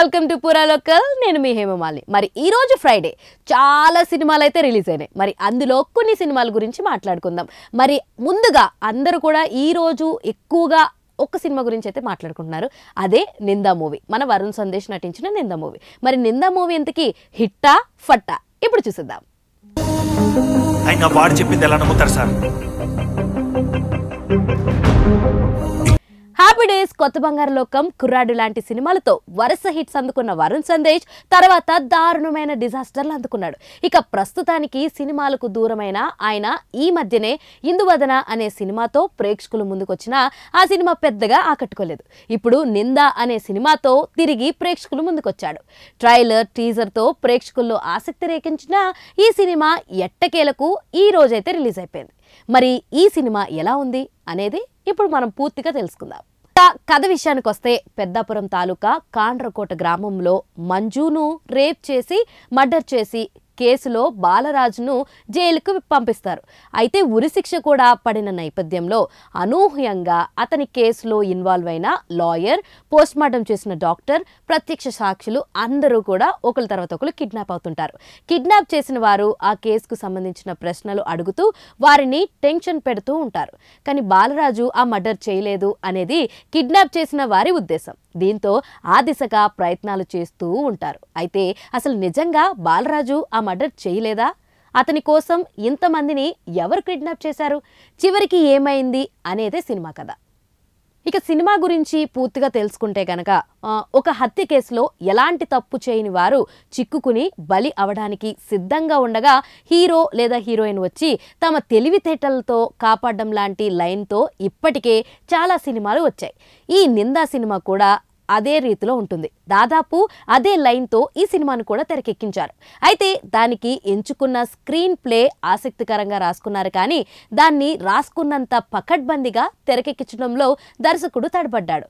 Welcome to పూరా local నేను మీ హేమమాలి. మరి ఈ రోజు ఫ్రైడే చాలా సినిమాలు అయితే రిలీజ్ అయినాయి. మరి అందులో కొన్ని సినిమాల గురించి మాట్లాడుకుందాం. మరి ముందుగా అందరూ కూడా ఈ రోజు ఎక్కువగా ఒక్క సినిమా గురించి అయితే మాట్లాడుకుంటున్నారు. అదే నిందా మూవీ. మన వరుణ్ సందేశ్ నటించిన నిందా మూవీ. మరి నిందా మూవీ ఇంతకీ హిట్టా ఫట్టా? ఇప్పుడు చూసిద్దాం. అయినా వాడు చెప్పింది ఎలా నమ్ముతారు సార్. హ్యాపీ డేస్ కొత్త బంగారు లోకం కుర్రాడు లాంటి సినిమాలతో వరుస హిట్స్ అందుకున్న వరుణ్ సందేశ్ తర్వాత దారుణమైన డిజాస్టర్లు అందుకున్నాడు. ఇక ప్రస్తుతానికి సినిమాలకు దూరమైన ఆయన ఈ మధ్యనే ఇందువదన అనే సినిమాతో ప్రేక్షకుల ముందుకొచ్చిన ఆ సినిమా పెద్దగా ఆకట్టుకోలేదు. ఇప్పుడు నింద అనే సినిమాతో తిరిగి ప్రేక్షకుల ముందుకొచ్చాడు. ట్రైలర్ టీజర్తో ప్రేక్షకుల్లో ఆసక్తి రేకించిన ఈ సినిమా ఎట్టకేలకు ఈ రోజైతే రిలీజ్ అయిపోయింది మరి ఈ సినిమా ఎలా ఉంది అనేది ఇప్పుడు మనం పూర్తిగా తెలుసుకుందాం. ఇక కథ విషయానికి వస్తే పెద్దాపురం తాలూకా కాండ్రకోట గ్రామంలో మంజును రేప్ చేసి మర్డర్ చేసి కేసులో బాలరాజును జైలుకు పంపిస్తారు. అయితే ఉరిశిక్ష కూడా పడిన నేపథ్యంలో అనూహ్యంగా అతని కేసులో ఇన్వాల్వ్ అయిన లాయర్ పోస్ట్మార్టం చేసిన డాక్టర్ ప్రత్యక్ష సాక్షులు అందరూ కూడా ఒకరి తర్వాత ఒకరు కిడ్నాప్ అవుతుంటారు. కిడ్నాప్ చేసిన వారు ఆ కేసుకు సంబంధించిన ప్రశ్నలు అడుగుతూ వారిని టెన్షన్ పెడుతూ ఉంటారు. కానీ బాలరాజు ఆ మర్డర్ చేయలేదు అనేది కిడ్నాప్ చేసిన వారి ఉద్దేశం. దీంతో ఆ దిశగా ప్రయత్నాలు చేస్తూ ఉంటారు. అయితే అసలు నిజంగా బాలరాజు ఆ మర్డర్ చేయలేదా? అతని కోసం ఇంతమందిని ఎవరు కిడ్నాప్ చేశారు? చివరికి ఏమైంది? అనేదే సినిమా కథ. ఇక సినిమా గురించి పూర్తిగా తెలుసుకుంటే గనక ఒక హత్య కేసులో ఎలాంటి తప్పు చేయని వారు చిక్కుకుని బలి అవడానికి సిద్ధంగా ఉండగా హీరో లేదా హీరోయిన్ వచ్చి తమ తెలివితేటలతో కాపాడడం లాంటి లైన్తో ఇప్పటికే చాలా సినిమాలు వచ్చాయి. ఈ నిందా సినిమా కూడా అదే రీతిలో ఉంటుంది. దాదాపు అదే లైన్తో ఈ సినిమాను కూడా తెరకెక్కించారు. అయితే దానికి ఎంచుకున్న స్క్రీన్ ప్లే ఆసక్తికరంగా రాసుకున్నారు కానీ దాన్ని రాసుకున్నంత పకడ్బందీగా తెరకెక్కించడంలో దర్శకుడు తడబడ్డాడు.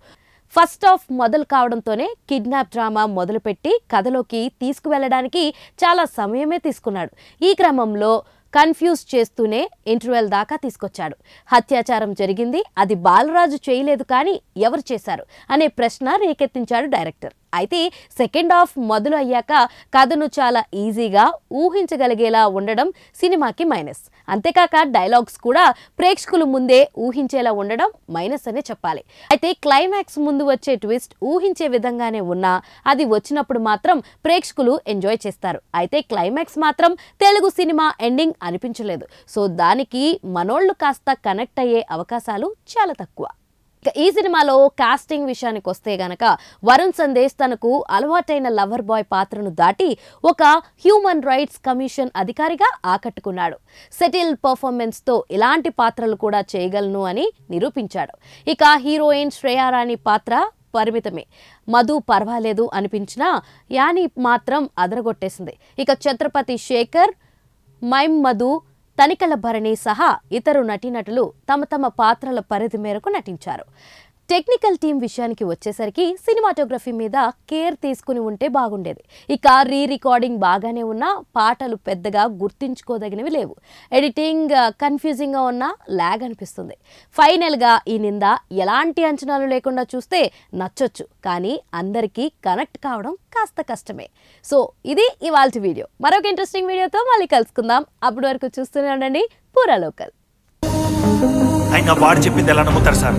ఫస్ట్ ఆఫ్ మొదలు కావడంతోనే కిడ్నాప్ డ్రామా మొదలుపెట్టి కథలోకి తీసుకువెళ్ళడానికి చాలా సమయమే తీసుకున్నాడు. ఈ క్రమంలో కన్ఫ్యూజ్ చేస్తూనే ఇంటర్వెల్ దాకా తీసుకొచ్చాడు. హత్యాచారం జరిగింది. అది బాలరాజు చేయలేదు కానీ ఎవరు చేశారు? అనే ప్రశ్న రేకెత్తించాడు డైరెక్టర్. అయితే సెకండ్ హాఫ్ మొదలు అయ్యాక కథను చాలా ఈజీగా ఊహించగలిగేలా ఉండడం సినిమాకి మైనస్. అంతేకాక డైలాగ్స్ కూడా ప్రేక్షకులు ముందే ఊహించేలా ఉండడం మైనస్ అనే చెప్పాలి. అయితే క్లైమాక్స్ ముందు వచ్చే ట్విస్ట్ ఊహించే విధంగానే ఉన్నా అది వచ్చినప్పుడు మాత్రం ప్రేక్షకులు ఎంజాయ్ చేస్తారు. అయితే క్లైమాక్స్ మాత్రం తెలుగు సినిమా ఎండింగ్ అనిపించలేదు. సో దానికి మనోళ్ళు కాస్త కనెక్ట్ అయ్యే అవకాశాలు చాలా తక్కువ. ఈ సినిమాలో కాస్టింగ్ విషయానికి వస్తే గనక వరుణ్ సందేశ్ తనకు అలవాటైన లవర్ బాయ్ పాత్రను దాటి ఒక హ్యూమన్ రైట్స్ కమిషన్ అధికారిగా ఆకట్టుకున్నాడు. సెటిల్ పర్ఫార్మెన్స్తో ఇలాంటి పాత్రలు కూడా చేయగలను అని నిరూపించాడు. ఇక హీరోయిన్ శ్రేయారాణి పాత్ర పరిమితమే. మధు పర్వాలేదు అనిపించినా యాని మాత్రం అదరగొట్టేసింది. ఇక ఛత్రపతి శేఖర్ మైమ్ మధు తనికల భరణి సహా ఇతరు నటీనటులు తమ తమ పాత్రల పరిధి మేరకు నటించారు. టెక్నికల్ టీం విషయానికి వచ్చేసరికి సినిమాటోగ్రఫీ మీద కేర్ తీసుకుని ఉంటే బాగుండేది. ఇక రీ రికార్డింగ్ బాగానే ఉన్నా పాటలు పెద్దగా గుర్తించుకోదగినవి లేవు. ఎడిటింగ్ కన్ఫ్యూజింగ్గా ఉన్నా లాగ్ అనిపిస్తుంది. ఫైనల్గా ఈ నింద ఎలాంటి అంచనాలు లేకుండా చూస్తే నచ్చొచ్చు కానీ అందరికీ కనెక్ట్ కావడం కాస్త కష్టమే. సో ఇది ఇవాళ వీడియో. మరొక ఇంట్రెస్టింగ్ వీడియోతో మళ్ళీ కలుసుకుందాం. అప్పటి వరకు చూస్తూనే ఉండండి. పూరా లోకల్. అయినా వాడు చెప్పింది ఎలా నమ్ముతారు సార్?